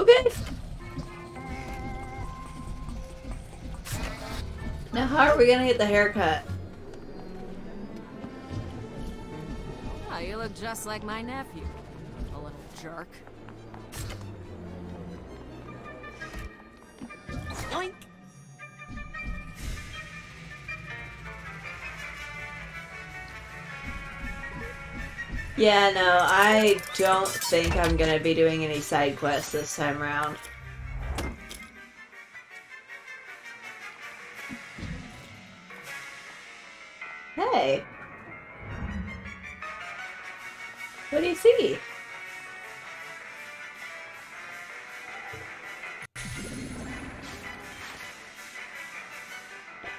Okay. Now how are we gonna get the haircut? Oh, you look just like my nephew. A little jerk. Yeah, no, I don't think I'm gonna be doing any side quests this time around. Hey. What do you see?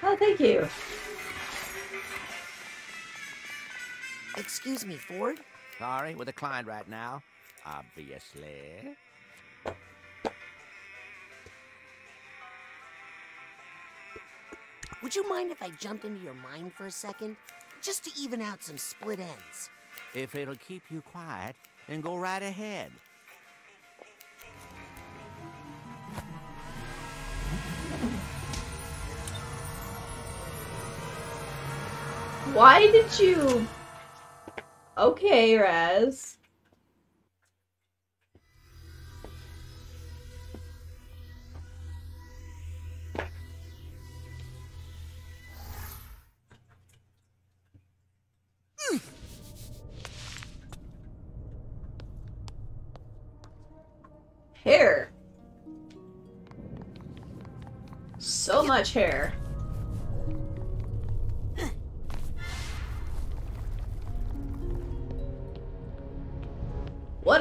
Oh, thank you. Excuse me, Ford. Sorry, with a client right now. Obviously. Would you mind if I jumped into your mind for a second? Just to even out some split ends. If it'll keep you quiet, then go right ahead. Why did you... Okay, Raz. Hair. So much hair.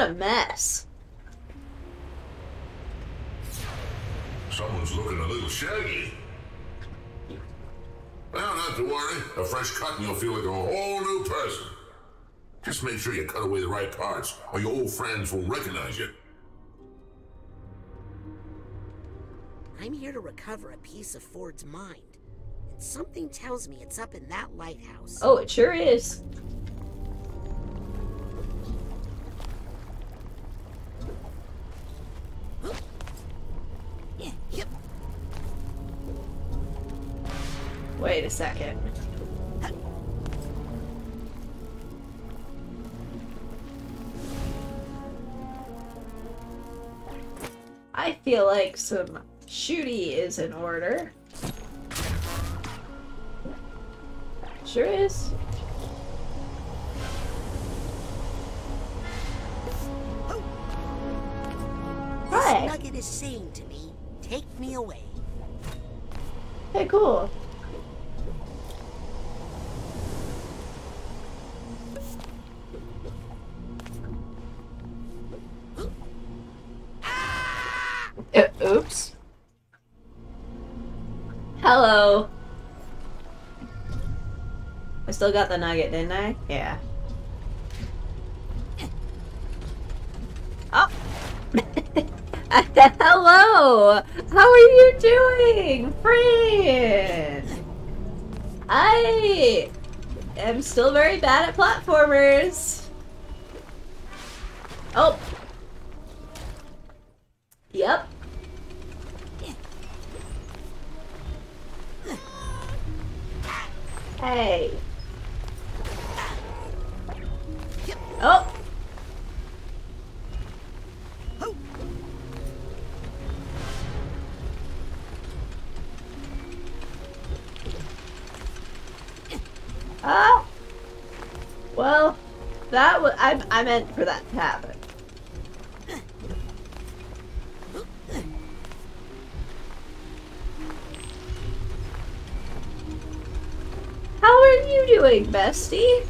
What a mess. Someone's looking a little shaggy. Well, not to worry. A fresh cut and you'll feel like a whole new person. Just make sure you cut away the right parts, or your old friends will recognize you. I'm here to recover a piece of Ford's mind. And something tells me it's up in that lighthouse. Oh, it sure is. Wait a second. I feel like some shooty is in order. Sure is. Hi. This nugget is saying to me, take me away. Hey, cool. I still got the nugget, didn't I? Yeah. Oh. Uh, hello. How are you doing, friend? I am still very bad at platformers. Oh. Yep. Hey. Oh. Ah. Well, that was I. I meant for that to happen. How are you doing, bestie?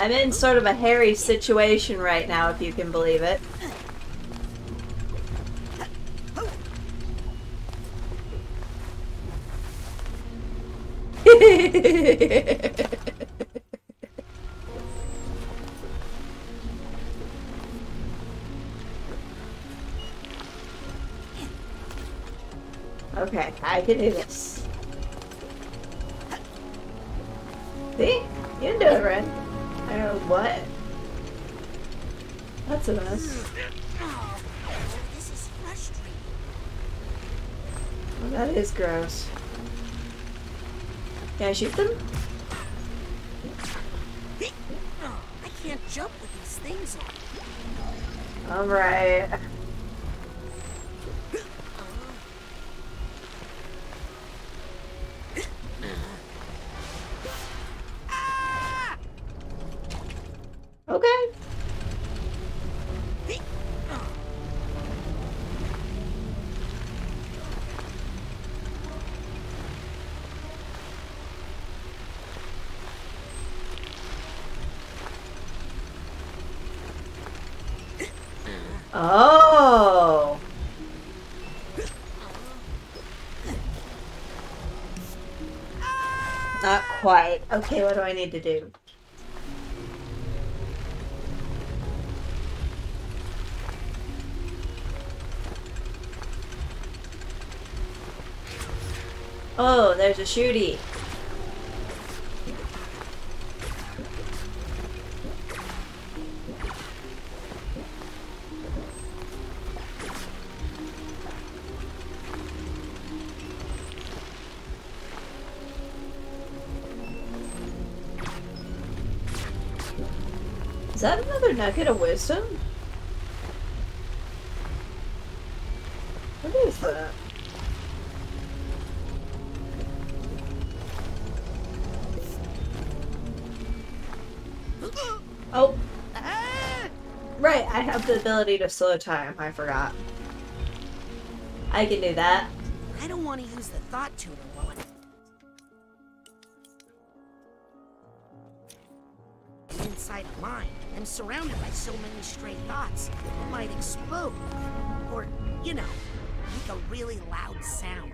I'm in sort of a hairy situation right now, if you can believe it. okay, I can do this. I shoot them? I can't jump with these things on. Alright. Okay, what do I need to do? Oh, there's a shooty. That another nugget of wisdom? What is that? Oh. Right, I have the ability to slow time. I forgot. I can do that. I don't want to use the thought tuner I'm surrounded by so many stray thoughts. It might explode. Or, you know, make a really loud sound.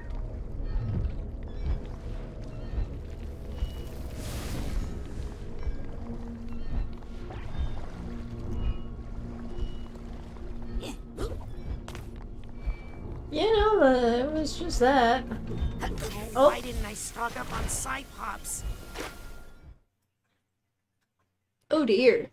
You know, uh, it was just that. Oh. Why didn't I stock up on side pops? Oh dear.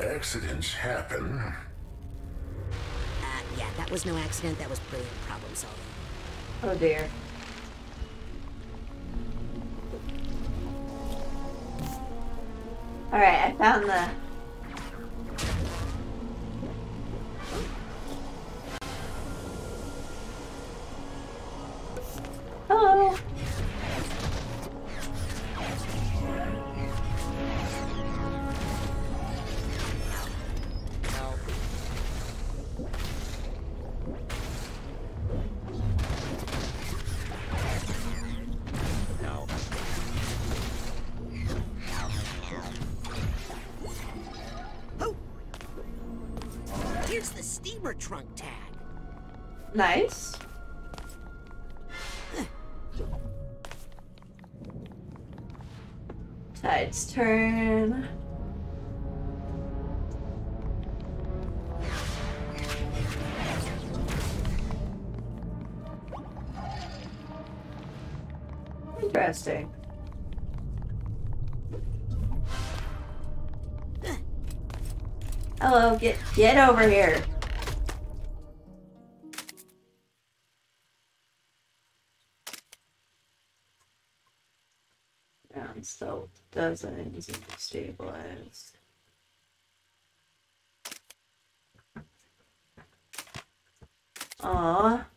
Accidents happen. Uh, yeah, that was no accident. That was brilliant problem solving. Oh dear. Alright, I found the... Trunk tag. Nice. Tides turn. Interesting. Hello, get get over here. Doesn't stabilize. Aw.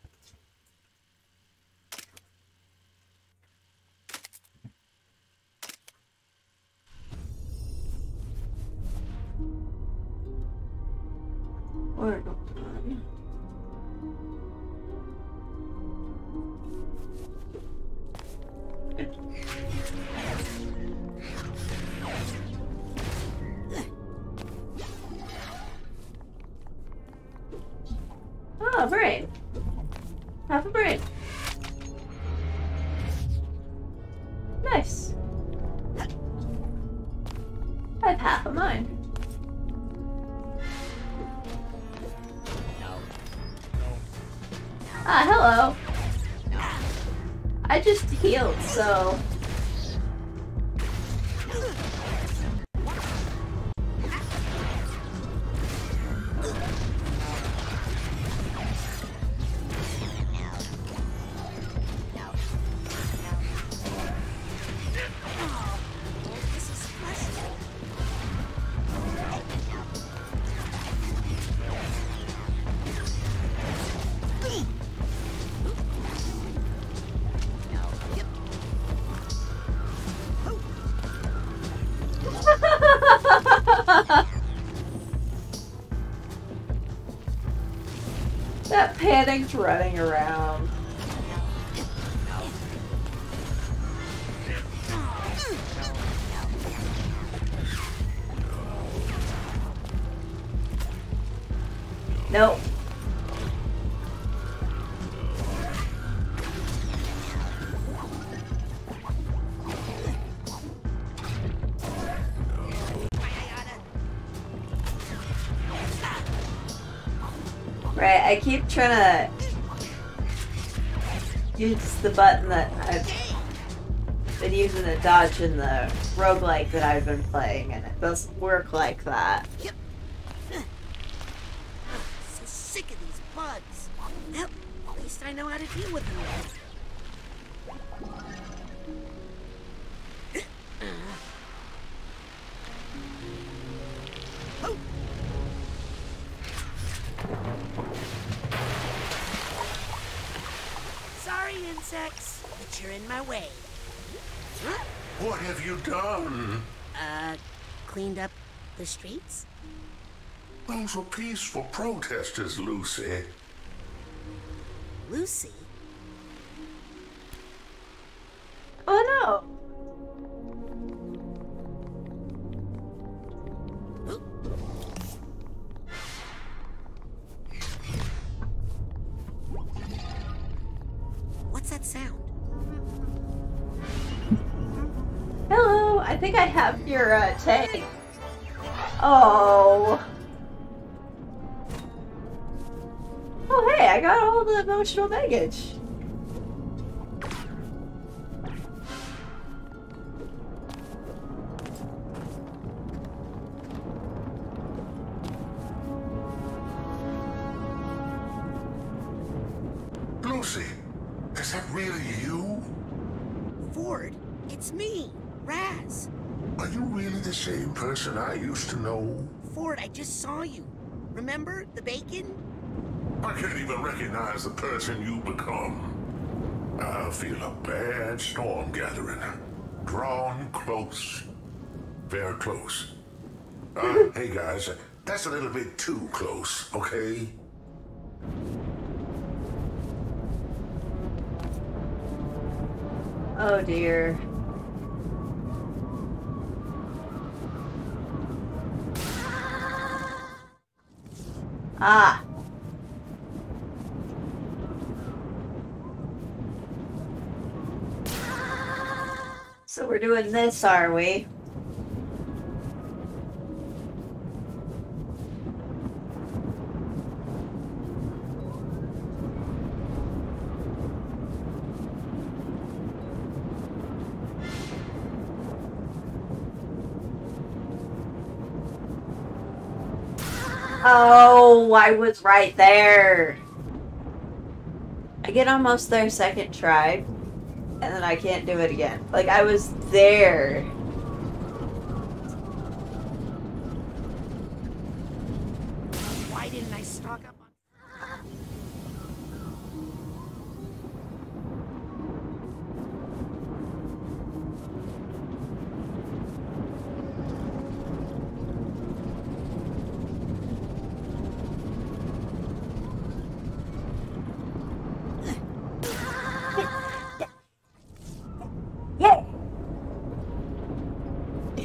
Running around. Keep trying to use the button that I've been using to dodge in the roguelike that I've been playing, and it doesn't work like that. Yep. So sick of these bugs. Well, at least I know how to deal with them. In my way. What have you done? Uh, cleaned up the streets? Those were peaceful protesters, Lucy. Lucy? Your uh, tag. Oh. Oh, hey, I got all the emotional baggage. Lucy, is that really you? Ford, it's me, Raz. Are you really the same person I used to know? Ford, I just saw you. Remember the bacon? I can't even recognize the person you become. I feel a bad storm gathering. Drawn close. Very close. Uh, hey guys, that's a little bit too close, okay? Oh dear. Ah. So we're doing this, are we? Oh, I was right there. I get almost there second try. and then I can't do it again. Like I was there.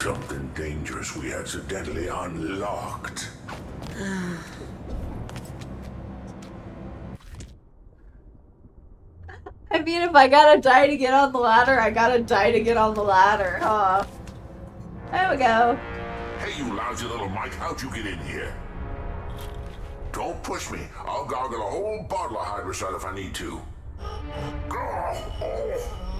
Something dangerous we accidentally unlocked. I mean, if I gotta die to get on the ladder, I gotta die to get on the ladder. Huh? There we go. Hey, you lousy little Mike, how'd you get in here? Don't push me. I'll gargle a whole bottle of hydrocide if I need to. Oh.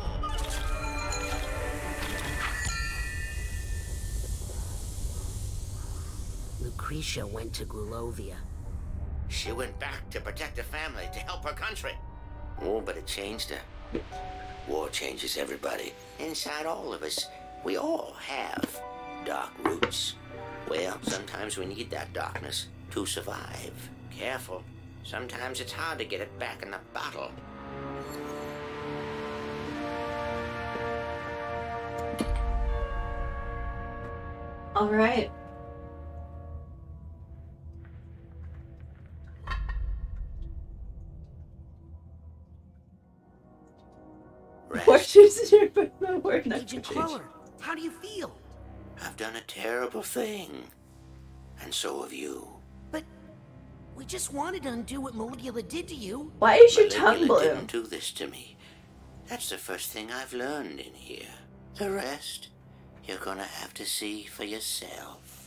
Lucrecia went to Grulovia. She went back to protect her family, to help her country. Oh, but it changed her. War changes everybody. Inside all of us, we all have dark roots. Well, sometimes we need that darkness to survive. Careful. Sometimes it's hard to get it back in the bottle. All right. What is your word Agent Cruller, how do you feel? I've done a terrible thing. And so have you. But we just wanted to undo what Maligula did to you. Why is your Maligula tongue blue? didn't do this to me. That's the first thing I've learned in here. The rest, you're gonna have to see for yourself.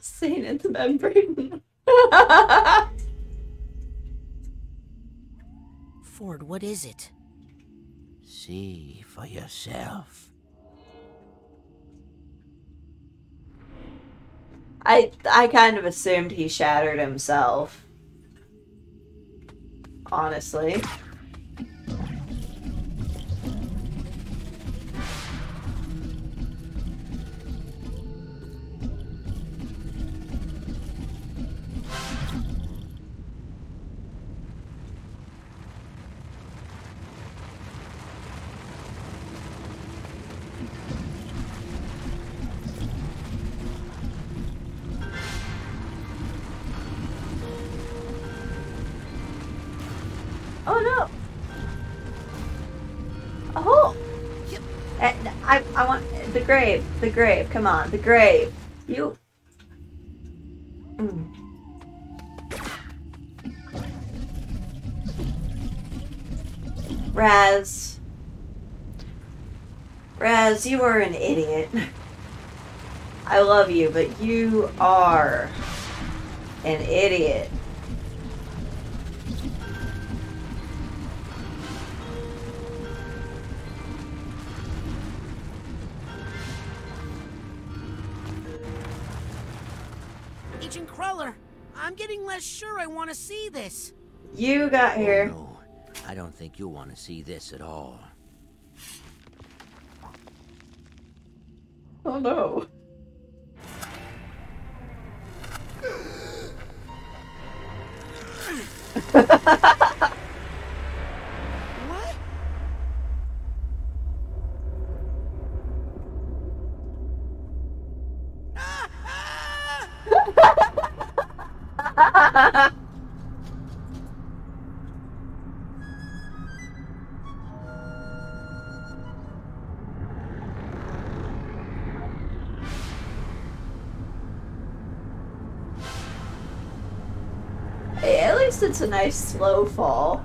Sane in the membrane. Ford, what is it? See for yourself. I I kind of assumed he shattered himself. Honestly. I, I want the grave. The grave. Come on, the grave. You. Mm. Raz. Raz, you are an idiot. I love you, but you are an idiot. Less sure I want to see this. You got oh, here. Oh, no, I don't think you'll want to see this at all. Oh no. least it's a nice slow fall.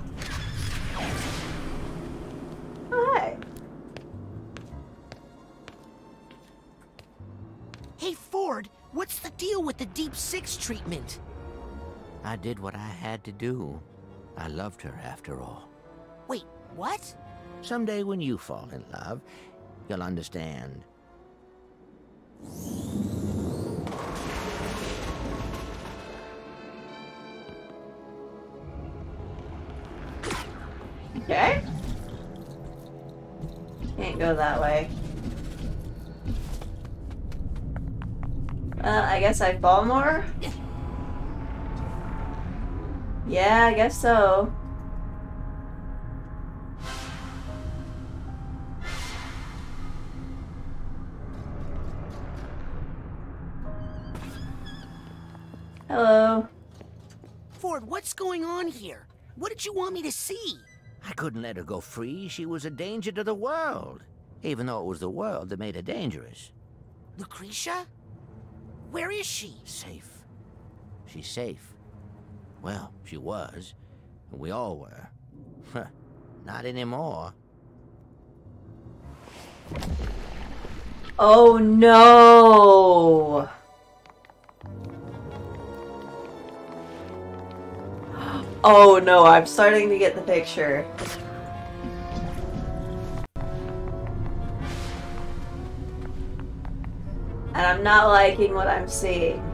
Oh, hey. Hey, Ford, what's the deal with the Deep Six treatment? I did what I had to do. I loved her after all. Wait, what? Someday when you fall in love, you'll understand. Okay. Can't go that way. Uh, I guess I fall more? Yeah, I guess so. Hello. Ford, what's going on here? What did you want me to see? I couldn't let her go free. She was a danger to the world. Even though it was the world that made her dangerous. Lucrecia? Where is she? Safe. She's safe. Well, she was. And we all were. Huh. Not anymore. Oh no! Oh no, I'm starting to get the picture. And I'm not liking what I'm seeing.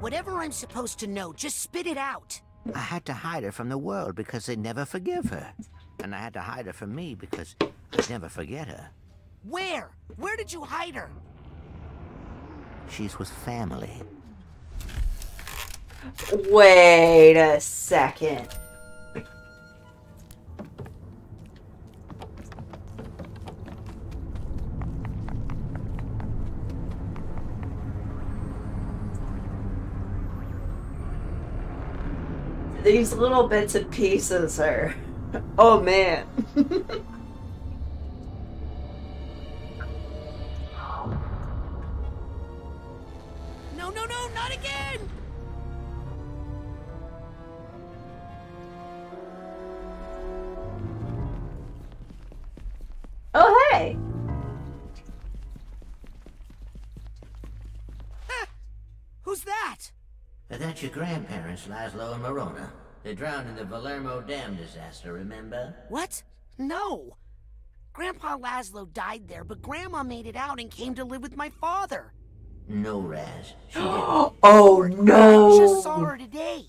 Whatever I'm supposed to know, just spit it out. I had to hide her from the world because they'd never forgive her. And I had to hide her from me because I'd never forget her. Where? Where did you hide her? She's with family. Wait a second. These little bits and pieces are. Oh man. No, no, no, not again! Oh hey. Who's that? That's your grandparents, Laszlo and Marona. They drowned in the Valermo Dam disaster, remember? What? No. Grandpa Laszlo died there, but Grandma made it out and came to live with my father. No, Raz. She didn't. Oh I just saw her today.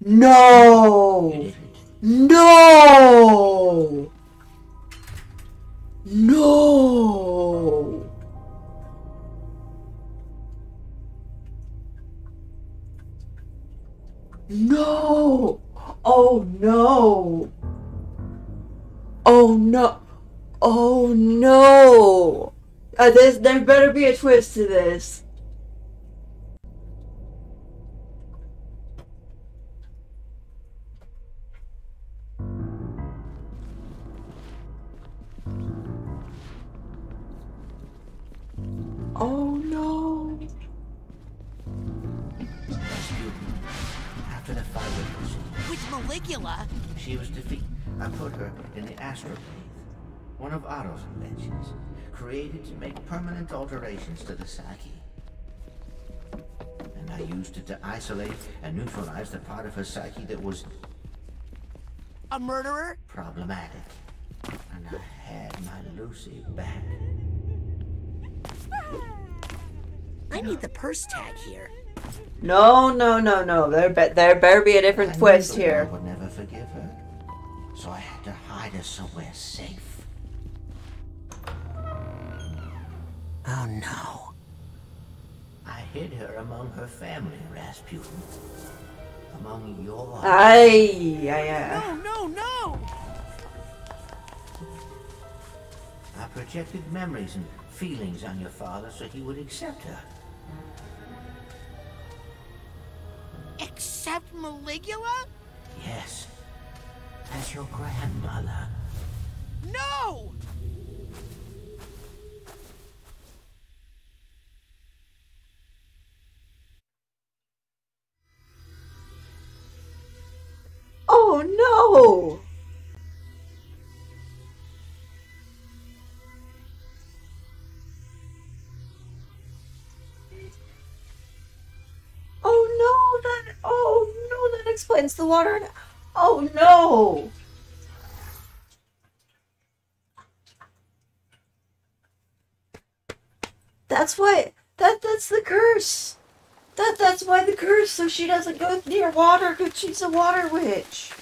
No. No! Oh. No! No! Oh no! Oh no! Oh no! Uh, there better be a twist to this. With Maligula? she was defeated. I put her in the Astralathe, one of Otto's inventions, created to make permanent alterations to the psyche. And I used it to isolate and neutralize the part of her psyche that was A murderer? problematic. And I had my Lucy back. I need the purse tag here. No, no, no, no. There, be- there better be a different I knew twist the here. world would never forgive her. So I had to hide her somewhere safe. Oh no. I hid her among her family, Rasputin. Among your... Aye, aye, aye. No, no, no! I projected memories and feelings on your father so he would accept her. Maligula? Yes. As your grandmother. No! Explains the water. and- Oh no! That's why that that's the curse. That that's why the curse, so she doesn't go near water because she's a water witch.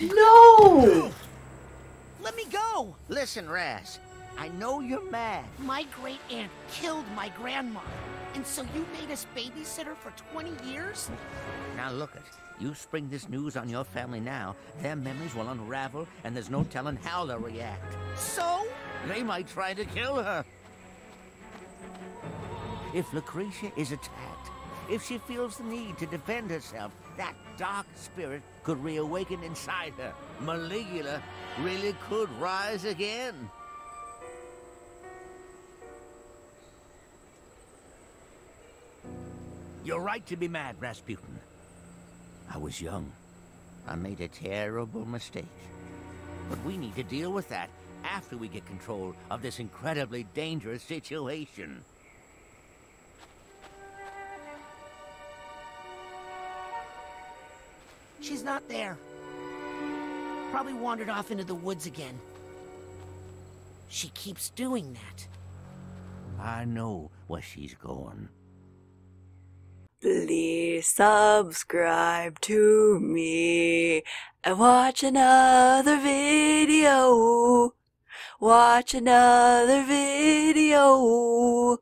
No! Let me go! Listen, Raz. I know you're mad. My great aunt killed my grandma. And so you made us babysitter for 20 years? Now look it. You spring this news on your family now, their memories will unravel, and there's no telling how they'll react. So? They might try to kill her. If Lucrecia is attacked, if she feels the need to defend herself, that dark spirit could reawaken inside her. Maligula really could rise again. You're right to be mad, Rasputin. I was young. I made a terrible mistake. But we need to deal with that after we get control of this incredibly dangerous situation. She's not there. Probably wandered off into the woods again. She keeps doing that. I know where she's going. Please subscribe to me and watch another video. Watch another video.